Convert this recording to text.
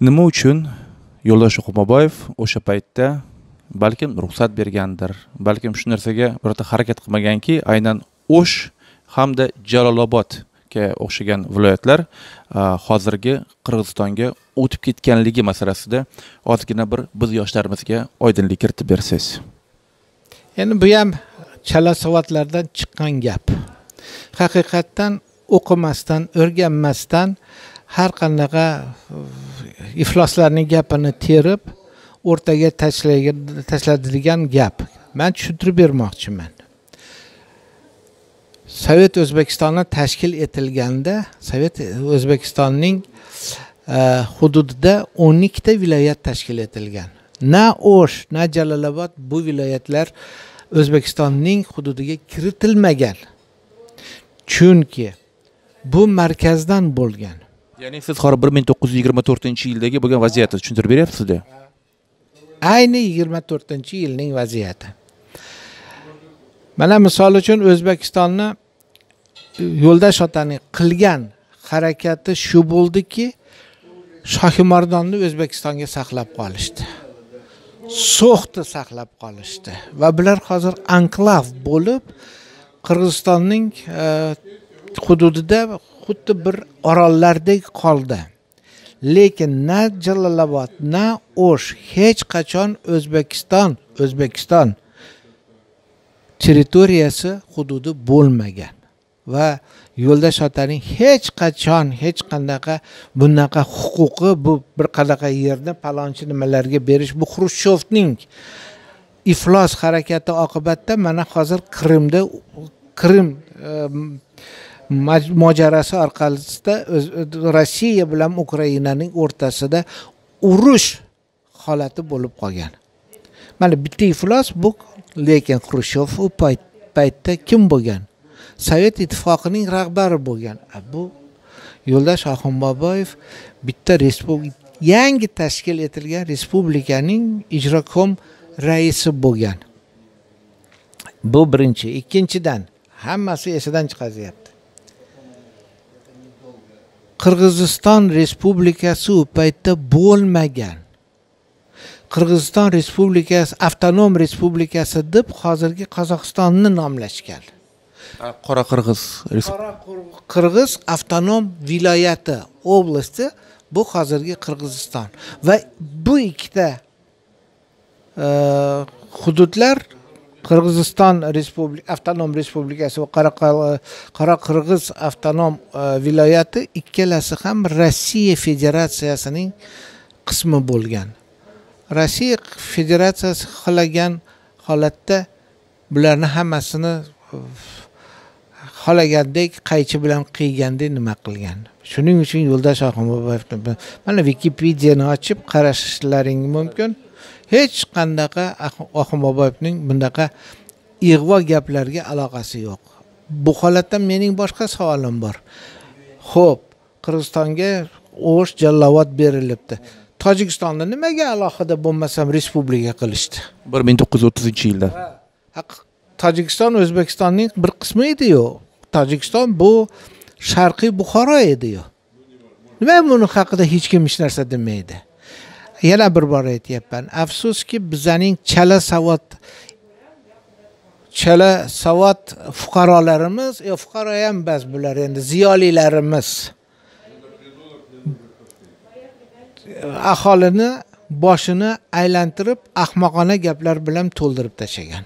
nima uchun yo'ldosh o'qumaboyev o'sha paytda balkim ruxsat bergandir balkim shu narsaga birorta harakat qilmaganki aynan o'sh hamda jalolobodga o'xshagan viloyatlar hozirgi qirg'izistonga o'tib ketganligi masalasida ozgina bir biz yoshlarimizga oydinlik kiritib bersangiz. Endi bu ham chala savodlardan chiqqan gap. Haqiqatdan o'qimasdan o'rganmasdan har qanaqa uh, ifloslarning gapini terib o'rtaga tashlaydigan gap. Man tushuntirib bermoqchiman. Sovet o'zbekistoni tashkil etilganda sovet o'zbekistonning uh, hududida o'n ikkita viloyat tashkil etilgan. Na o'sh na jalolobod bu viloyatlar o'zbekistonning hududiga kiritilmagan. Chunki bu markazdan bo'lgan. Ya'ni siz hozir bir ming to'qqiz yuz yigirma to'rtinchi yildagi bo'lgan vaziyatni tushuntirib beryapsizda? Ayni yigirma to'rtinchi yilning vaziyati. Mana misol uchun o'zbekistonni yo'ldosh otaning qilgan harakati shu bo'ldiki shohimardonni o'zbekistonga saqlab qolishdi. So'xni saqlab qolishdi va bular hozir anklav bo'lib qirg'izistonning e, hududida xuddi bir orollardek qoldi. Lekin na jalolobod na o'sh hech qachon o'zbekiston o'zbekiston territoriyasi hududi bo'lmagan. Va yo'ldosh otaning hech qachon hech qanaqa bunaqa huquqi bu bir qanaqa yerni palonchi nimalarga berish bu xrushchevning iflos harakati oqibatida mana hozir qrimda qrim e, mojarosi orqasida rossiya bilan ukrainaning o'rtasida urush holati bo'lib qolgan. Mana bitta iflos bu lekin xrushchev u paytda kim bo'lgan? Sovet ittifoqining rahbari bo'lgan. Bu yo'ldosh oxunboboyev bitta respublika yangi tashkil etilgan respublikaning ijrokom raisi bo'lgan. Bu birinchi. Ikkinchidan hammasi esidan chiqaryapti qirg'iziston respublikasi u paytda bo'lmagan. Qirg'iziston respublikasi avtonom respublikasi deb hozirgi qozog'istonni nomlashgan. Qora qirg'iz qora qirg'iz avtonom viloyati oblasti bu hozirgi qirg'iziston. Va bu ikkita e, hududlar qirg'iziston respublika avtonom respublikasi va qora qirg'iz avtonom e, viloyati ikkalasi ham rossiya federatsiyasining qismi bo'lgan. Rossiya federatsiyasi xohlagan holatda bularni hammasini e, xohlagandek qaychi bilan qiygandek nima qilgan? Shuning uchun yo'ldosh oxunboboyev mana wikipediyani ochib qarashlaring mumkin. Hech qanaqa oxunboboyevning bunaqa ig'vo gaplarga aloqasi yo'q. Bu holatda mening boshqa savolim bor. Ho'p qirg'izistonga o'sh jallovod berilibdi. Tojikistonni nimaga alohida bo'lmasam respublika qilishdi? Bir ming to'qqiz yuz o'ttizinchi yilda tojikiston o'zbekistonning bir qismi ediyu. Tojikiston bu sharqiy buxoro ediyu. Nima buni haqida hech kim hech narsa demaydi yana bir bor aytyapman. Afsuski bizaning chala savod chala savod fuqarolarimiz yo fuqaro ham emas bular endi ziyolilarimiz. Aholini boshini aylantirib ahmoqona gaplar bilan to'ldirib tashlagan.